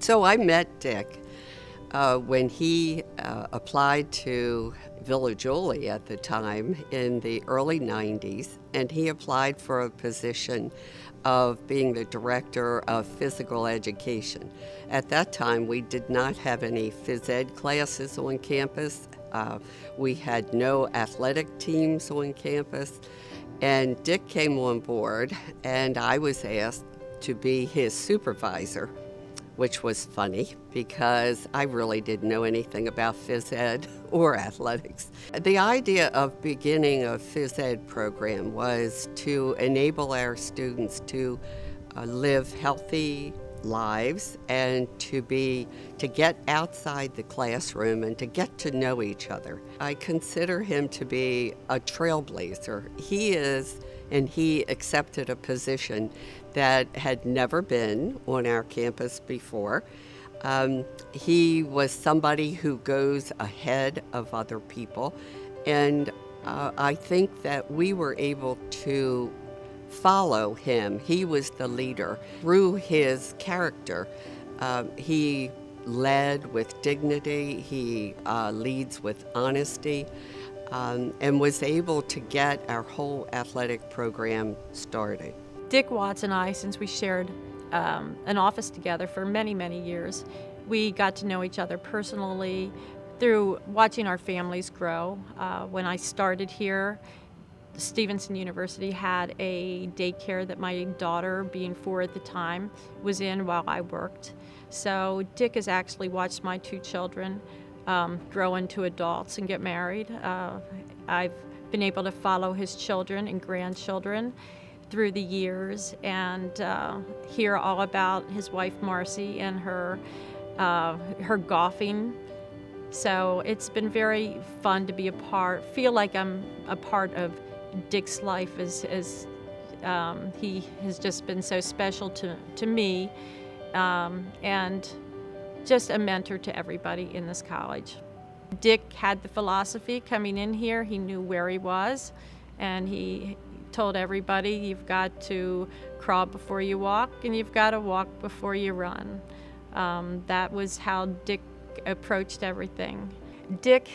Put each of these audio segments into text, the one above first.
So I met Dick uh, when he uh, applied to Villa Julie at the time in the early 90s, and he applied for a position of being the director of physical education. At that time, we did not have any phys ed classes on campus. Uh, we had no athletic teams on campus. And Dick came on board, and I was asked to be his supervisor which was funny because I really didn't know anything about phys ed or athletics. The idea of beginning a phys ed program was to enable our students to uh, live healthy lives and to be to get outside the classroom and to get to know each other. I consider him to be a trailblazer. He is and he accepted a position that had never been on our campus before. Um, he was somebody who goes ahead of other people, and uh, I think that we were able to follow him. He was the leader. Through his character, uh, he led with dignity, he uh, leads with honesty um, and was able to get our whole athletic program started. Dick Watts and I, since we shared um, an office together for many, many years, we got to know each other personally through watching our families grow. Uh, when I started here, Stevenson University had a daycare that my daughter, being four at the time, was in while I worked. So Dick has actually watched my two children um, grow into adults and get married. Uh, I've been able to follow his children and grandchildren through the years and uh, hear all about his wife Marcy and her uh, her golfing. So it's been very fun to be a part, feel like I'm a part of Dick's life as, as um, he has just been so special to, to me. Um, and just a mentor to everybody in this college. Dick had the philosophy coming in here, he knew where he was, and he told everybody you've got to crawl before you walk and you've got to walk before you run. Um, that was how Dick approached everything. Dick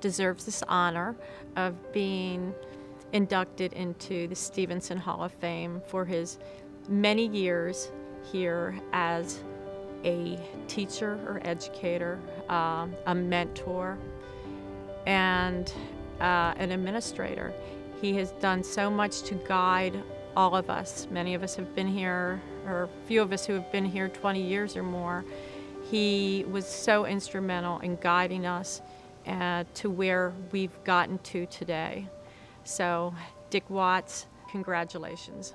deserves this honor of being inducted into the Stevenson Hall of Fame for his many years here as a teacher or educator, uh, a mentor, and uh, an administrator. He has done so much to guide all of us. Many of us have been here, or few of us who have been here 20 years or more. He was so instrumental in guiding us uh, to where we've gotten to today. So, Dick Watts, congratulations.